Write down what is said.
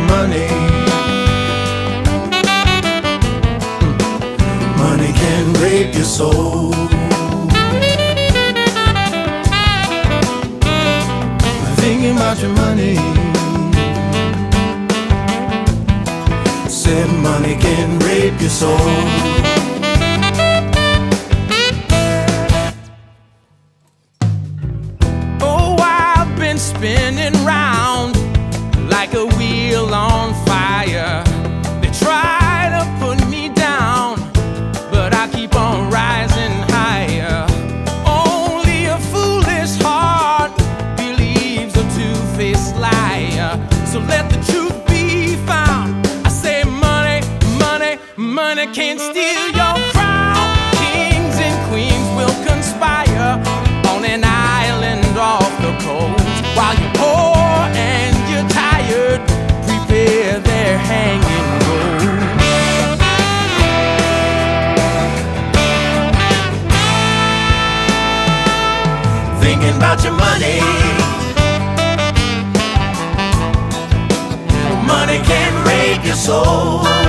money. Hmm. Money can rape your soul. Thinking about your money. Said money can rape your soul. Oh, spinning So let the truth be found. I say money, money, money can't steal your crown. Kings and queens will conspire on an island off the coast. While you're poor and you're tired, prepare their hanging road. Thinking about your money. Money rape your soul.